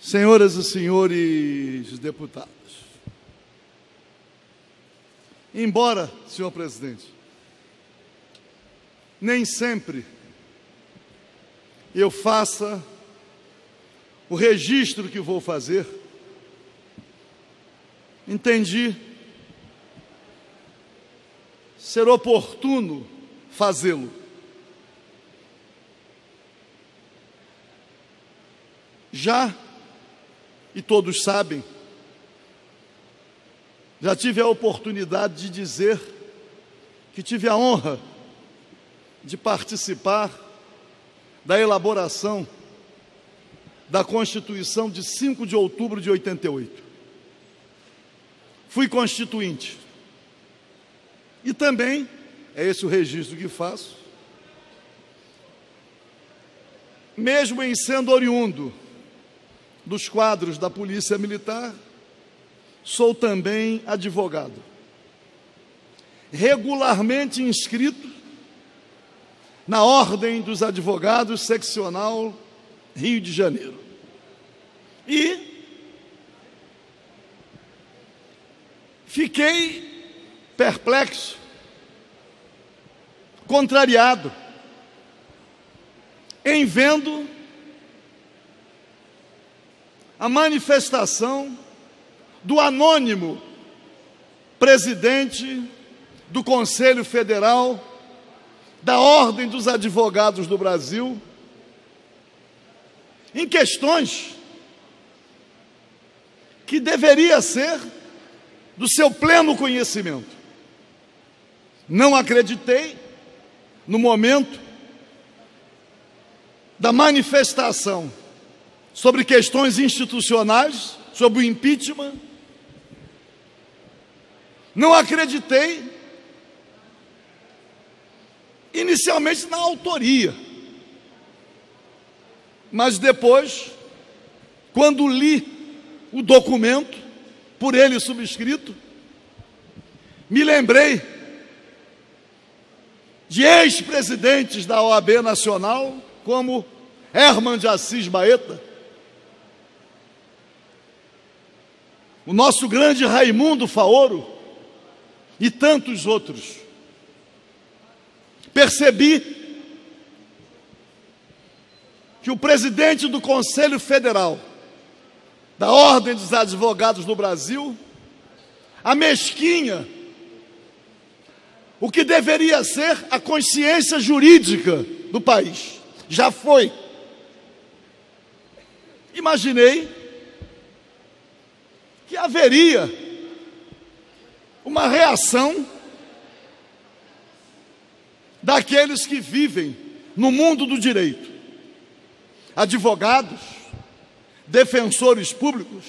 Senhoras e senhores deputados, embora, senhor presidente, nem sempre eu faça o registro que vou fazer, entendi ser oportuno fazê-lo. Já e todos sabem, já tive a oportunidade de dizer que tive a honra de participar da elaboração da Constituição de 5 de outubro de 88. Fui constituinte. E também, é esse o registro que faço, mesmo em sendo oriundo dos quadros da Polícia Militar, sou também advogado. Regularmente inscrito na Ordem dos Advogados Seccional Rio de Janeiro. E fiquei perplexo, contrariado, em vendo a manifestação do anônimo presidente do Conselho Federal da Ordem dos Advogados do Brasil em questões que deveria ser do seu pleno conhecimento. Não acreditei no momento da manifestação sobre questões institucionais, sobre o impeachment. Não acreditei inicialmente na autoria. Mas depois, quando li o documento, por ele subscrito, me lembrei de ex-presidentes da OAB Nacional, como Herman de Assis Baeta, o nosso grande Raimundo Faoro e tantos outros. Percebi que o presidente do Conselho Federal da Ordem dos Advogados do Brasil, a mesquinha, o que deveria ser a consciência jurídica do país, já foi. Imaginei haveria uma reação daqueles que vivem no mundo do direito. Advogados, defensores públicos,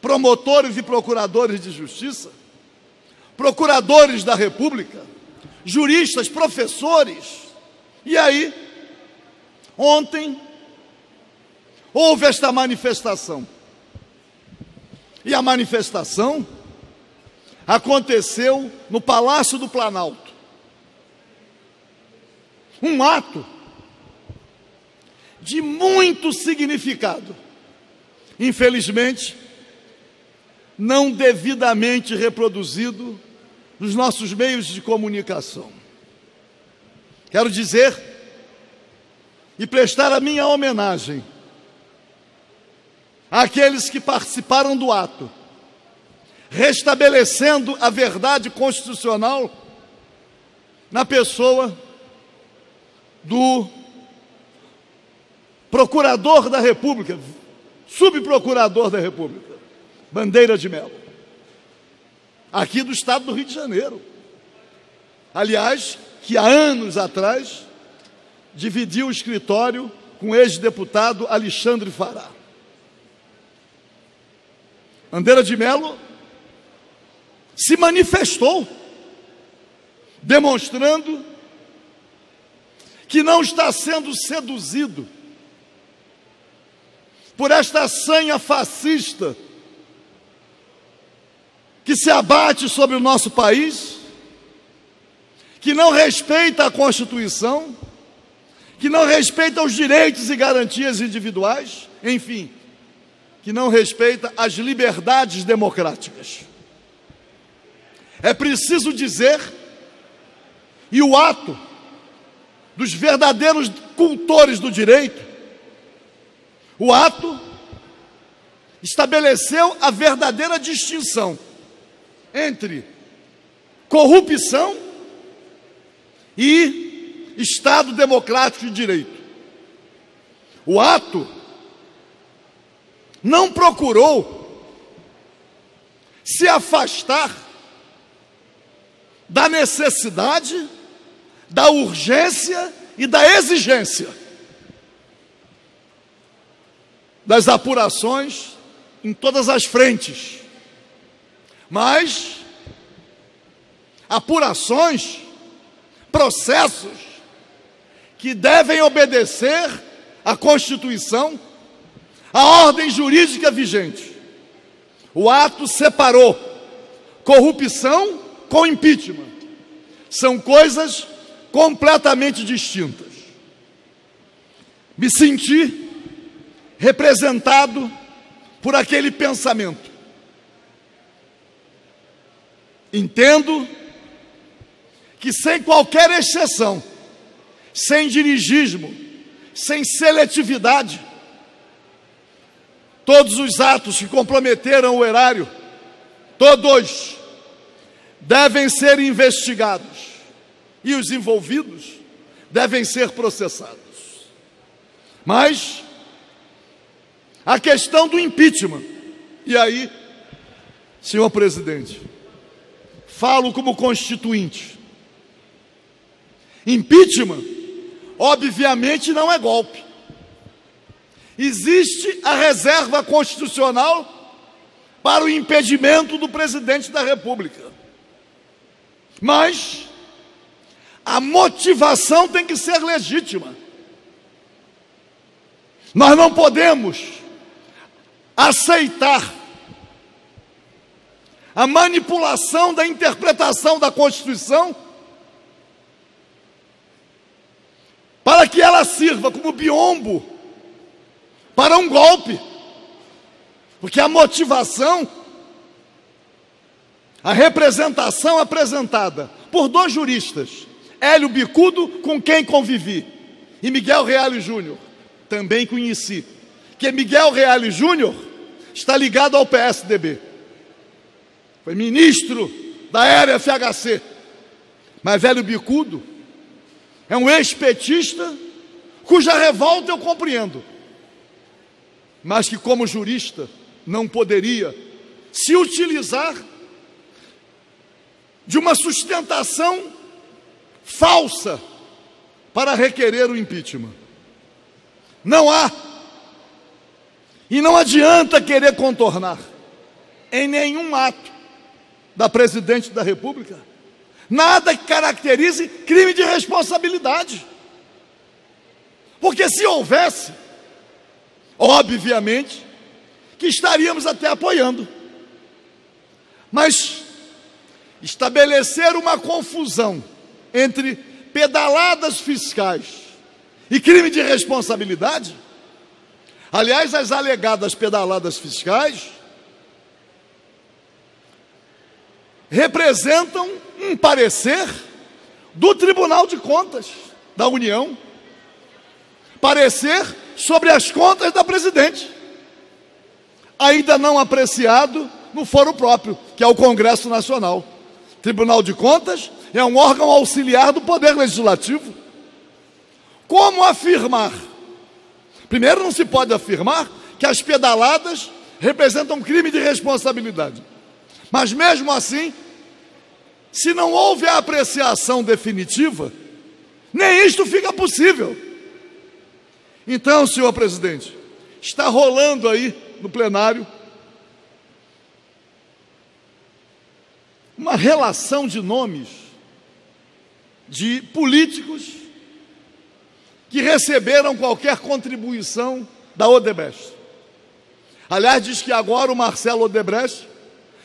promotores e procuradores de justiça, procuradores da República, juristas, professores. E aí, ontem, houve esta manifestação. E a manifestação aconteceu no Palácio do Planalto. Um ato de muito significado. Infelizmente, não devidamente reproduzido nos nossos meios de comunicação. Quero dizer e prestar a minha homenagem àqueles que participaram do ato, restabelecendo a verdade constitucional na pessoa do procurador da República, subprocurador da República, Bandeira de Melo, aqui do estado do Rio de Janeiro. Aliás, que há anos atrás dividiu o escritório com o ex-deputado Alexandre Fará. Bandeira de Melo se manifestou, demonstrando que não está sendo seduzido por esta sanha fascista que se abate sobre o nosso país, que não respeita a Constituição, que não respeita os direitos e garantias individuais, enfim, que não respeita as liberdades democráticas. É preciso dizer, e o ato dos verdadeiros cultores do direito, o ato estabeleceu a verdadeira distinção entre corrupção e Estado democrático de direito. O ato não procurou se afastar da necessidade, da urgência e da exigência das apurações em todas as frentes. Mas apurações, processos que devem obedecer à Constituição, à ordem jurídica vigente. O ato separou corrupção com impeachment. São coisas completamente distintas. Me senti representado por aquele pensamento. Entendo que, sem qualquer exceção, sem dirigismo, sem seletividade, todos os atos que comprometeram o erário, todos, devem ser investigados e os envolvidos devem ser processados. Mas a questão do impeachment. E aí, senhor presidente, falo como constituinte. Impeachment, obviamente, não é golpe. Existe a reserva constitucional para o impedimento do presidente da República. Mas a motivação tem que ser legítima. Nós não podemos aceitar a manipulação da interpretação da Constituição para que ela sirva como biombo para um golpe. Porque a motivação, a representação apresentada por dois juristas, Hélio Bicudo, com quem convivi, e Miguel Reale Júnior, também conheci, que Miguel Reale Júnior está ligado ao PSDB. Foi ministro da era FHC. Mas velho bicudo é um ex-petista cuja revolta eu compreendo. Mas que como jurista não poderia se utilizar de uma sustentação falsa para requerer o impeachment. Não há e não adianta querer contornar em nenhum ato da presidente da República nada que caracterize crime de responsabilidade. Porque se houvesse, obviamente, que estaríamos até apoiando. Mas estabelecer uma confusão entre pedaladas fiscais e crime de responsabilidade Aliás, as alegadas pedaladas fiscais representam um parecer do Tribunal de Contas da União, parecer sobre as contas da presidente, ainda não apreciado no foro próprio, que é o Congresso Nacional. Tribunal de Contas é um órgão auxiliar do Poder Legislativo. Como afirmar Primeiro, não se pode afirmar que as pedaladas representam crime de responsabilidade. Mas mesmo assim, se não houve a apreciação definitiva, nem isto fica possível. Então, senhor presidente, está rolando aí no plenário uma relação de nomes de políticos que receberam qualquer contribuição da Odebrecht. Aliás, diz que agora o Marcelo Odebrecht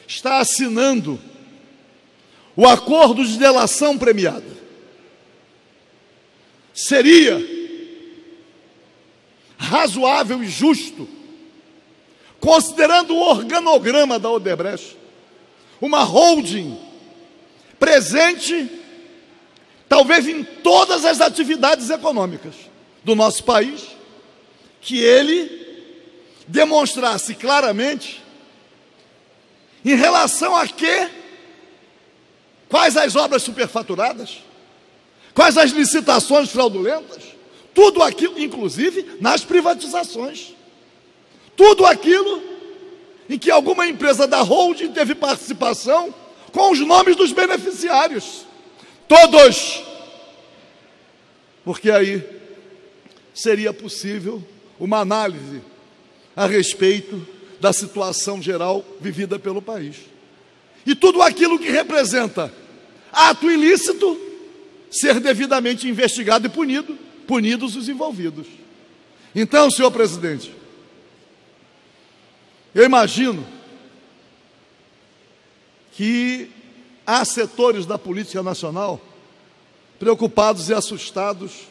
está assinando o acordo de delação premiada. Seria razoável e justo considerando o organograma da Odebrecht, uma holding presente, talvez em todas as atividades econômicas do nosso país, que ele demonstrasse claramente em relação a quê? Quais as obras superfaturadas? Quais as licitações fraudulentas? Tudo aquilo, inclusive nas privatizações. Tudo aquilo em que alguma empresa da holding teve participação com os nomes dos beneficiários. Todos. Porque aí seria possível uma análise a respeito da situação geral vivida pelo país. E tudo aquilo que representa ato ilícito ser devidamente investigado e punido, punidos os envolvidos. Então, senhor presidente, eu imagino que há setores da política nacional preocupados e assustados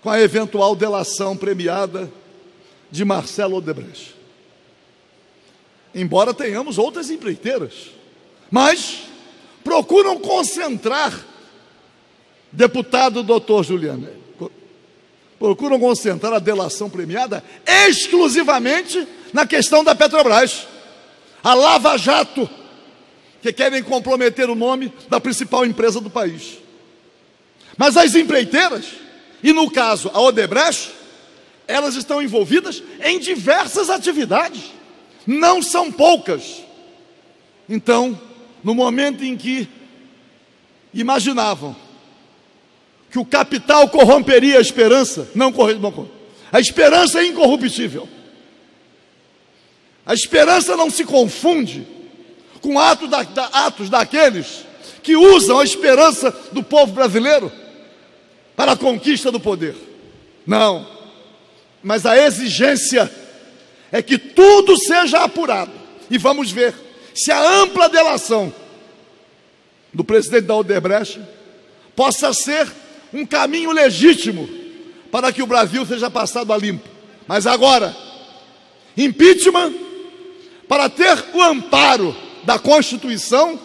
com a eventual delação premiada de Marcelo Odebrecht. Embora tenhamos outras empreiteiras, mas procuram concentrar, deputado doutor Juliano, procuram concentrar a delação premiada exclusivamente na questão da Petrobras. A Lava Jato, que querem comprometer o nome da principal empresa do país. Mas as empreiteiras, e no caso a Odebrecht, elas estão envolvidas em diversas atividades, não são poucas. Então, no momento em que imaginavam que o capital corromperia a esperança, não corrompe. A esperança é incorruptível. A esperança não se confunde com atos, da, da, atos daqueles que usam a esperança do povo brasileiro para a conquista do poder. Não. Mas a exigência é que tudo seja apurado. E vamos ver se a ampla delação do presidente da Odebrecht possa ser um caminho legítimo para que o Brasil seja passado a limpo. Mas agora, impeachment para ter o amparo da Constituição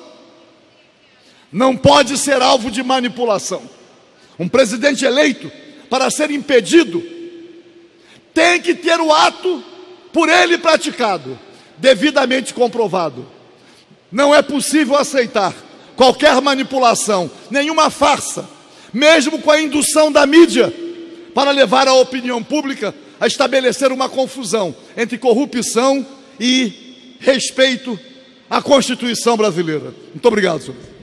não pode ser alvo de manipulação. Um presidente eleito, para ser impedido, tem que ter o ato por ele praticado, devidamente comprovado. Não é possível aceitar qualquer manipulação, nenhuma farsa, mesmo com a indução da mídia, para levar a opinião pública a estabelecer uma confusão entre corrupção e respeito à Constituição brasileira. Muito obrigado, senhor.